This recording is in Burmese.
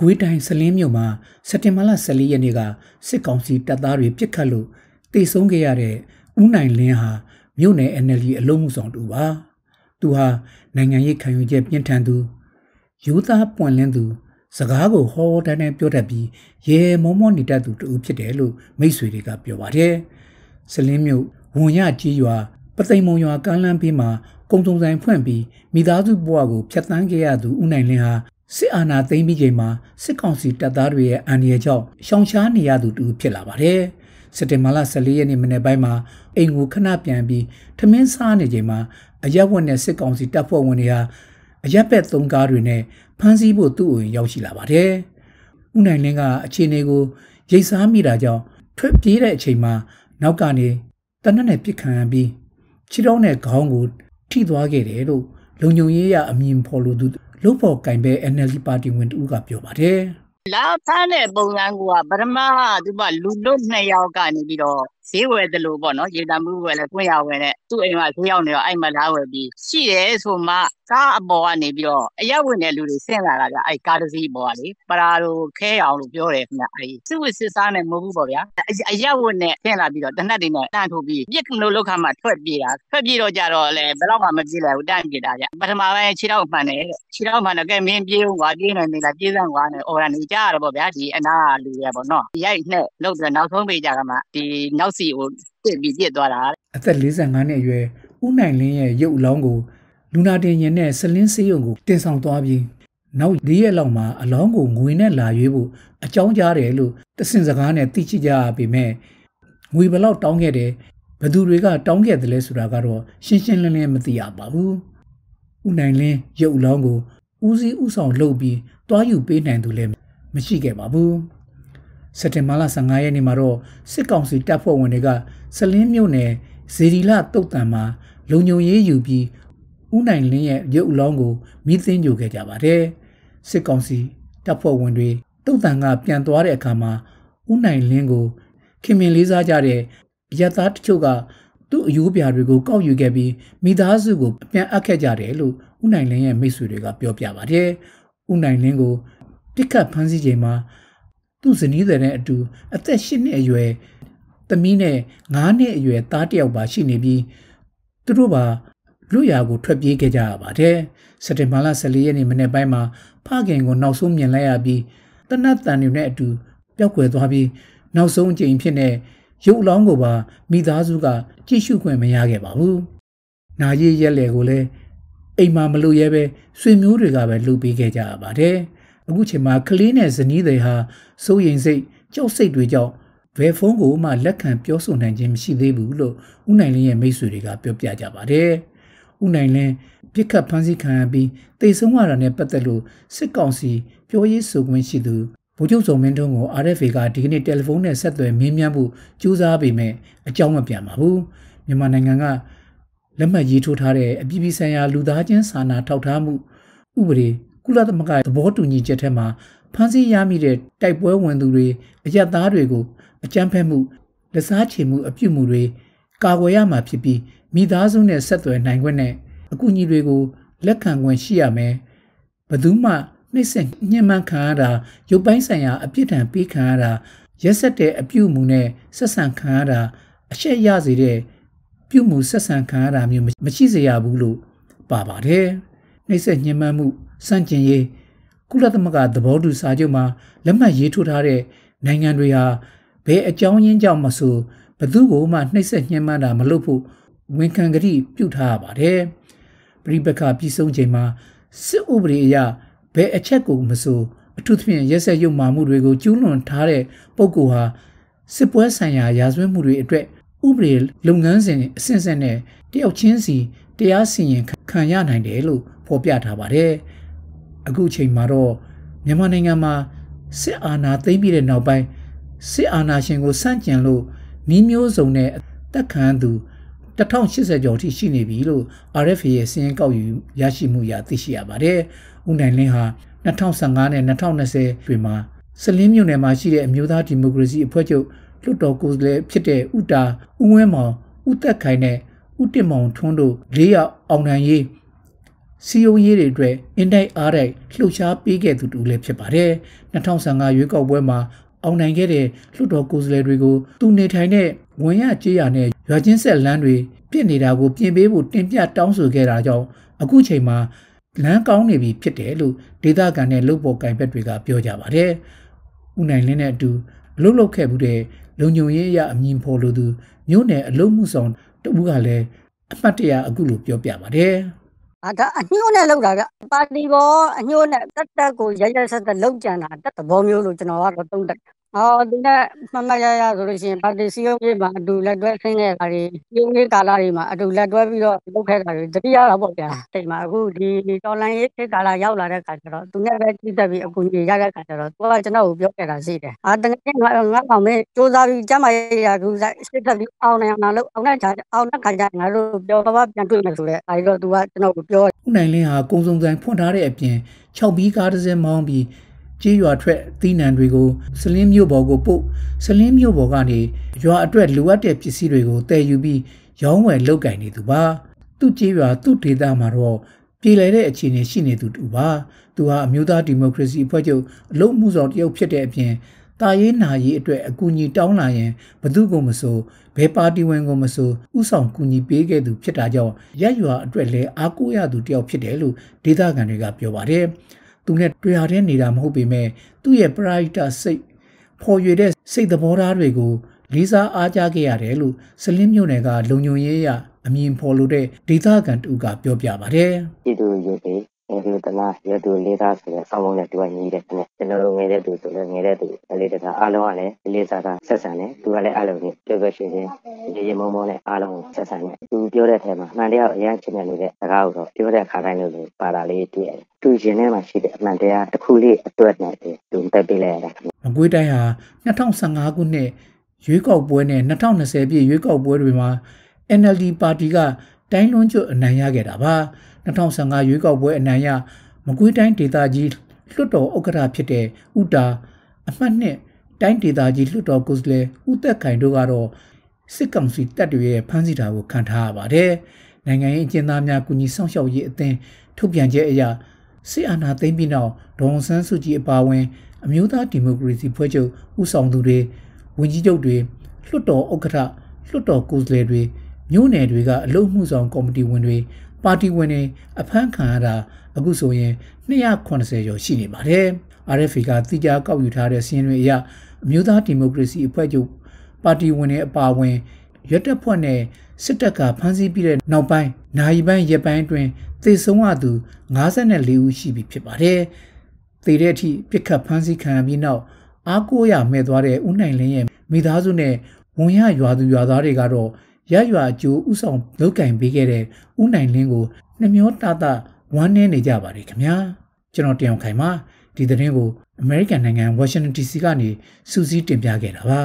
ကွေးတိုင်းစလင်းမြို့မှာစက်တင်ဘာလ14ရက်နေ့ကစစ်ကောင်စီတပ်သားတွေပစ်ခတ်လို့တေဆုံးခဲ့ရတဲ့ဦးနိုင်လင်းဟာမြို့နယ် NLD အလုံးမှုဆောင်တူပါသူဟာနိုင်ငံရေးခံယူချက်ပြင်းထန်သူယူသားပွင့်လင်းသူ စကားကိုဟောတန်းတန်းပြောတတ်ပြီးရဲမောမောနေတတ်သူတူဖြစ်တယ်လို့မိတ်ဆွေတွေကပြောပါတယ်စလင်းမြို့ဝန်ရကြီးရွာပသိမ်မုံရွာကမ်းလမ်းဘေးမှာကုံတုံဆိုင်ဖွင့်ပြီးမိသားစုဘဝကိုဖျက်ဆီးခဲ့ရသူဦးနိုင်လင်းဟာ စစ်အာဏာသိမ်းပြီးချိန်မှာစစ်ကောင်စီတပ်သားတွေရဲ့အန္တရာယ်ကြောင့်ရှောင်ရှားနေရသူတူဖြစ်လာပါတယ်။စက်တင်ဘာလ14ရက်နေ့မနေ့ပိုင်းမှာအိမ်ကိုခဏပြန်ပြီးထမင်းစားနေချိန်မှာအရက်ဝတ်နဲ့စစ်ကောင်စီတပ်ဖွဲ့ဝင်တွေဟာအရက်ပက်သုံးကားတွေနဲ့ဖမ်းဆီးဖို့သူ့အိမ်ရောက်ရှိလာပါတယ်။ဦးနိုင်လင်းကအခြေအနေကိုရိတ်စားမိတာကြောင့်ထွက်ပြေးတဲ့အချိန်မှာနောက်ကနေတနက်နဲ့ပြစ်ခံပြီးခြေထောက်နဲ့ခေါင်းကိုထိသွားခဲ့တယ်လို့လုံခြုံရေးရအမည်ဖော်လို့သူ လုတ်ဖို့ကင်ပဲ NLD ပါတီဝင်တူကပြောပါတယ်လာဖမ်းတဲ့ပုံစံကပထမကသူကလူလွတ်နှစ်ယောက်ကနေပြီးတော့ဈေးဝယ်တယ်လို့ပေါ့နော်ရေတံမှုဝယ်လဲကွင်းရဝယ်တဲ့သူ့အိမ်မှာဈေးရောက်နေတော့အဲ့မှာလာဝယ်ပြီးရှိတယ်ဆိုမှ ကားအပေါ်ကနေပြီးတော့အရက်ဝင်တဲ့လူတွေဆင်းလာတာဗျအဲ့ကားတစ်စီးပေါ်ကလေပရာလိုခဲအောင်လို့ပြောတယ်ခင်ဗျအဲ့စစ်ဝစ်စစ်စားနဲ့မဟုတ်ဘူးပေါ့ဗျာအရက်ဝင်နဲ့ဆင်းလာပြီးတော့တနက်တွေနဲ့တန်းထိုးပြီးပြစ်လို့လောက်ခါမှထွက်ပြေးတာထွက်ပြေးတော့ကြတော့လေဘယ်တော့မှမပြေးလိုက်ဘူးတန်းပြေးတာဗျပထမပိုင်းခြေထောက်မှန်တယ်ခြေထောက်မှန်တော့ကဲမင်းပြေးဦးကွာပြေးနေနေလားပြေးစမ်းကွာနဲ့အော်ရနေကြရတော့ပေါ့ဗျာဒီအနာလူရပေါ့နော်ရိုက်နဲ့လောက်ပြီးနောက်ဆုံးပေးကြကမှဒီနောက်စီကိုတစ်ပြီးပြစ်သွားတာအသက်45နှစ်အရွယ်ဦးနိုင်လင်းရဲ့ရုပ်အလောင်းကို လူနာတင်ရင်နဲ့ဆလင်းစေးရုံကိုတင်ဆောင်သွားပြီးနောက်၄ရက်လောက်မှာအလောင်းကိုငွေနဲ့လာရွေးဖို့အကြောင်းကြားတယ်လို့တဆင်စကားနဲ့သိချိကြပေမဲ့ငွေဘလောက်တောင်းခဲ့တယ်ဘသူတွေကတောင်းခဲ့တယ်လဲဆိုတာကတော့ရှင်းရှင်းလင်းလင်းမသိရပါဘူး။ဦးနိုင်လင်းရုပ်အလောင်းကိုဦးစီးဦးဆောင်လှုပ်ပြီးတွားယူပေးနိုင်သူလည်းမရှိခဲ့ပါဘူး။စက်တင်ဘာလ15ရက်နေ့မှာတော့စစ်ကောင်စီတပ်ဖွဲ့ဝင်တွေကစလင်းမြို့နယ်ဇေဒီလတုတ်တံမှာလုံခြုံရေးယူပြီး ဦးနိုင်လင်းရဲ့ရုပ်အလောင်းကိုမိသိမ်းကြခဲ့ကြပါတယ်။စစ်ကောင်စီတပ်ဖွဲ့ဝင်တွေတုတ်တန်ကပြန်သွားတဲ့အခါမှာဦးနိုင်လင်းကိုခင်မင်လေးစားကြတဲ့ရသားတချို့ကသူ့အယူပြာတွေကိုကောက်ယူခဲ့ပြီးမိသားစုကိုပြန်အပ်ခဲ့ကြတယ်လို့ဦးနိုင်လင်းရဲ့မိတ်ဆွေတွေကပြောပြပါတယ်။ဦးနိုင်လင်းကိုပြစ်ခတ်ဖမ်းဆီးချိန်မှာသူ့ဇနီးတဲ့အတူအသက်၈နှစ်အရွယ်သမီးနဲ့9နှစ်အရွယ်သားတစ်ယောက်ပါရှိနေပြီးသူတို့ပါ လူရာကိုထွက်ပြေးခဲ့ကြရပါတယ်။စက်တင်ဘာလ14ရက်နေ့မနေ့ပိုင်းမှာဖခင်ကိုနောက်ဆုံးမြင်လိုက်ရပြီးတနတ်တန်တွေနဲ့အတူပျောက်ကွယ်သွားပြီးနောက်ဆုံးအကြိမ်ဖြစ်တဲ့ရုပ်အလောင်းကိုပါမိသားစုကကြည့်ရှုခွင့်မရခဲ့ပါဘူး။နာရီရက်လေကိုလည်းအိမ်မှာမလို့ရဲပဲဆွေမျိုးတွေကပဲလှုပ်ပေးခဲ့ကြရပါတယ်။အခုချိန်မှာကလေးနဲ့ဇနီးတွေဟာစိုးရိမ်စိတ်ကြောက်စိတ်တွေကြောင့်ဘယ်ဖုန်းကိုမှလက်ခံပြောဆိုနိုင်ခြင်းမရှိသေးဘူးလို့ဦးနိုင်လင်းရဲ့မိတ်ဆွေတွေကပြောပြကြပါတယ်။ ဦးနိုင်လင်းပြစ်ခတ်ဖမ်းဆီးခံရပြီးတိတ်ဆုံးရတာနဲ့ပတ်သက်လို့စစ်ကောင်စီပြောရေးဆိုခွင့်ရှိသူဗိုလ်ချုပ်စုံမင်းထွန်းကို RFA ကဒီကနေ့တယ်လီဖုန်းနဲ့ဆက်သွယ်မေးမြန်းဖို့ကြိုးစားပေမဲ့အကြောင်းမပြန်ပါဘူးမြန်မာနိုင်ငံကလက်မှတ်ရေးထိုးထားတဲ့အပြည်ပြည်ဆိုင်ရာလူသားချင်းစာနာထောက်ထားမှုဥပဒေကုလသမဂ္ဂသဘောတူညီချက်ထဲမှာဖမ်းဆီးရမိတဲ့တိုက်ပွဲဝင်သူတွေအယက်သားတွေကိုအကြမ်းဖက်မှုလက်စားချေမှုအပြုမှုတွေကာကွယ်ရမှာဖြစ်ပြီး မိသားစုနဲ့ဆက်သွယ်နိုင်ခွင့်နဲ့အကူအညီတွေကိုလက်ခံခွင့်ရှိရမယ်။ဘယ်သူမှနှိမ့်ဆက်ညှဉ်းပန်းခံရတာရုပ်ပိုင်းဆိုင်ရာအပြစ်ဒဏ်ပေးခံရတာရက်ဆက်တဲ့အပြုမှုနဲ့ဆက်ဆံခံရတာအရှက်ရစေတဲ့ပြုမှုဆက်ဆံခံရတာမျိုးမရှိစေရဘူးလို့ပါပါတယ်။နှိမ့်ဆက်ညှဉ်းပန်းမှုစန့်ကျင်ရေးကုလသမဂ္ဂသဘောတူစာချုပ်မှာလက်မှတ်ရေးထိုးထားတဲ့နိုင်ငံတွေဟာဘယ်အကြောင်းရင်းကြောင့်မဆိုဘသူ့ကိုမှနှိမ့်ဆက်ညှဉ်းပန်းတာမလုပ်ဖို့ ဝန်ခံကတိပြုထားရပါတယ်။ပြိပခပြည်ဆုံးချိန်မှာစစ်ဥပဒေအရဘယ်အချက်ကိုမဆိုအထူးသဖြင့်ရက်စက်ရုပ်မာမှုတွေကိုကျူးလွန်ထားတဲ့ပုဂ္ဂိုလ်ဟာစစ်ပွဲဆိုင်ရာရာဇဝတ်မှုတွေအတွက်ဥပဒေလုပ်ငန်းစဉ်အဆင့်ဆင့်နဲ့တယောက်ချင်းစီတရားစီရင်ခံရနိုင်တယ်လို့ဖော်ပြထားပါတယ်။အခုချိန်မှာတော့မြန်မာနိုင်ငံမှာစစ်အာဏာသိမ်းပြီးတဲ့နောက်ပိုင်းစစ်အာဏာရှင်ကိုစန့်ကျင်လို့နှီးမျိုးစုံနဲ့တက်ခံသူ 1080ကျော်ထိရှိနေပြီလို့ RFA ရဲ့စီးရင်ကောက်ယူရရှိမှုရသိရှိရပါတယ်။ဦးနိုင်လင်းဟာ2015နဲ့2020တွင်မှာစလင်းမြို့နယ်မှာရှိတဲ့အမျိုးသားဒီမိုကရေစီအဖွဲ့ချုပ်လွှတ်တော်ကိုယ်စားလှယ်ဖြစ်တဲ့ဦးတာဦးဝင်းမောင်ဦးသက်ခိုင်နဲ့ဦးတင်မောင်ထွန်းတို့၄ယောက်အောင်နိုင်ရေးစီယုံရေးတွေအတွက်အင်တိုက်အားတိုက်လှုပ်ရှားပေးခဲ့သူတူလည်းဖြစ်ပါတယ်2015ရွေးကောက်ပွဲမှာအောင်နိုင်ခဲ့တဲ့လွှတ်တော်ကိုယ်စားလှယ်တွေကိုသူနေထိုင်တဲ့ဝန်ရကြေးရနဲ့ ရွာချင်းဆက်လမ်းတွေပြစ်နေတာကိုပြင်ပေးဖို့တင်ပြတောင်းဆိုခဲ့တာကြောင့်အခုချိန်မှာလမ်းကောင်းနေပြီဖြစ်တယ်လို့ဒေသခံနဲ့လုပ်ပေါ်ကင်ဘက်တွေကပြောကြပါတယ်။ဦးနိုင်လင်းနဲ့အတူအလုပ်လုပ်ခဲ့မှုတဲ့လုံညုံရေးအရအမြင်ဖော်လို့သူမြို့နယ်အလုံးမှုဆောင်တဦးကလည်းအမှတ်တရအခုလိုပြောပြပါတယ်။အာဒါအညှိုးနဲ့လောက်တာဗျပါတီဘောအညှိုးနဲ့တက်တက်ကိုရရဆက်ဆက်လောက်ကြံတာတက်သဘောမျိုးလို့ကျွန်တော်ကတော့သုံးတယ် အော်ဒီနဲ့မမရရဆိုလို့ရှိရင်ပါတီစီယုံရေးမှာအတူလက်တွဲခင်းခဲ့တာတွေစီယုံရေးကာလတွေမှာအတူလက်တွဲပြီးတော့လုပ်ခဲ့တာတွေတတိယတော့ပေါ့ဗျာတိတ်မှာအခုဒီတော်လိုင်းရေးခေတ်ကာလရောက်လာတဲ့ခါကျတော့သူနဲ့ပဲကြည့်တက်ပြီးအကူအညီရတဲ့ခါကျတော့သူကကျွန်တော်ကိုပြောခဲ့တာရှိတယ်အာတကယ်ငါငါကောင်မေးစူးစမ်းပြီးကျမရေးရကူဆိုင်စစ်တက်ပြီးအောင်နိုင်အောင်လုပ်အောင်တဲ့ခါအောင်တဲ့ခါကျငါတို့ပြောပါပြန်တွေ့မယ်ဆိုတော့အဲဒီတော့သူကကျွန်တော်ကိုပြောဦးနိုင်လင်းဟာကုံစုံဆိုင်ဖွင့်ထားတဲ့အပြင်6ဘီးကားတစ်စင်းမောင်းပြီး ကြေးရွာထွက်အသီးနှံတွေကိုစလင်းမြို့ပေါ်ကိုပို့စလင်းမြို့ပေါ်ကနေရွာအတွက်လိုအပ်တဲ့ပစ္စည်းတွေကိုတည်ယူပြီးရောင်းဝယ်လုပ်ကင်နေသူပါသူ့ကြေးရွာသူ့ဒေသမှာတော့ပြည်လည်တဲ့အခြေအနေရှိနေသူတူပါသူဟာအမျိုးသားဒီမိုကရေစီအဖွဲ့ချုပ်အလို့မှုဆောင်တယောက်ဖြစ်တဲ့အပြင်တာရေးနာရေးအတွက်အကူအညီတောင်းလာရင်ဘသူကမဆိုဘယ်ပါတီဝင်ကမဆိုဥဆောင်ကူညီပေးခဲ့သူဖြစ်တာကြောင့်ရက်ရွာအတွက်လည်းအားကိုးရသူတယောက်ဖြစ်တယ်လို့ဒေသခံတွေကပြောပါတယ်။ သူနဲ့တွေ့ရတဲ့နေတာမဟုတ်ပေမဲ့သူ့ရဲ့ပရိုက်တာစိတ်ဖော်ရွေတဲ့စိတ်သဘောထားတွေကိုလေးစားအားကြခဲ့ရတယ်လို့စလင်းမြို့နယ်ကလုံညုံရေးရအမြင်ဖော်လို့တဲ့ဒေသခံတူကပြောပြပါတယ်။ပြည်သူရုပ်တွေအဲဒီတလားရတူလေးသားဆိုတဲ့ဆောင်းပုံးနဲ့တူကညီတယ်နဲ့ကျွန်တော်တို့ငယ်တဲ့သူဆိုလည်းငယ်တဲ့သူအလေးတကာအားလုံးကလည်းလေးစားတာဆက်ဆံတယ်သူကလည်းအားလုံးကိုပြောပြောရှင်းရှင်း ရေရေမုံမုံနဲ့အားလုံးကိုဆက်ဆံတယ်သူပြောတဲ့ထဲမှာမှန်တရားအရင်ချင်းနေနေတဲ့စကားကိုတော့ပြောတဲ့အခါတိုင်းလို့ပါတာလေးတွေ့ရတယ်သူရင်ထဲမှာရှိတဲ့အမှန်တရားတစ်ခုလေးအတွက်နဲ့သူတက်ပြလိုက်ရတာမကွေးတိုင်းဟာ2015ခုနှစ်ရွေးကောက်ပွဲနဲ့2020ပြည့်ရွေးကောက်ပွဲတွေမှာ NLD ပါတီကတိုင်းလွန်ကျွတ်အနိုင်ရခဲ့တာပါ2015ရွေးကောက်ပွဲအနိုင်ရမကွေးတိုင်းဒေသကြီးလွှတ်တော်ဥက္ကဋ္ဌဖြစ်တဲ့ဥတာအမှတ်နှစ်တိုင်းဒေသကြီးလွှတ်တော်ကိုယ်စားလှယ်ဦးသက်ခိုင်တို့ကတော့ စစ်ကောင်စီတပ်တွေရဲ့ဖမ်းဆီးတာကိုခံထားရပါတယ်နိုင်ငံရေးအကျဉ်းသားများကူညီဆောင်ရှောက်ရေးအသင်းထုတ်ပြန်ချက်အရစစ်အာဏာသိမ်းပြီးနောက်ဒေါန်ဆန်းစုကြည်အပါအဝင် အမျိုးသားဒီမိုကရေစီဖွဲ့ချုပ်ဦးဆောင်သူတွေဝန်ကြီးချုပ်တွေလွှတ်တော်ဥက္ကဋ္ဌလွှတ်တော်ကိုယ်စားလှယ်တွေမြို့နယ်တွေကအလို့မှုဆောင်ကော်မတီဝင်တွေပါတီဝင်တွေအဖမ်းခံရတာအခုဆိုရင်280ကျော်ရှိနေပါတယ်။ RFA ကတိကျကောက်ယူထားတဲ့စီးရင်တွေအရအမျိုးသားဒီမိုကရေစီအဖွဲ့ချုပ် ပါတီဝင်တွေအပါအဝင်ရွက်တက်ဖွဲ့နဲ့စစ်တပ်ကဖမ်းဆီးပြီးတဲ့နောက်ပိုင်းနိုင်ပိုင်းရက်ပိုင်းအတွင်းသေဆုံးရသူ54ဦးရှိပြီဖြစ်ပါတယ်။သေတဲ့အထိပြစ်ခတ်ဖမ်းဆီးခံရပြီးနောက်အားကိုးရမဲ့သွားတဲ့ဦးနိုင်လင်းရဲ့မိသားစုနဲ့ဝန်ရရွာသူရွာသားတွေကတော့ရရွာအကျိုးဥဆောင်လုတ်ကင်ပေးခဲ့တဲ့ဦးနိုင်လင်းကိုနှမျောတတဝမ်းနည်းနေကြပါတယ်ခင်ဗျာကျွန်တော်တယောင်ခိုင်ပါဒီသတင်းကို American နိုင်ငံ Washington DC ကနေစူးစီးတင်ပြခဲ့တာပါ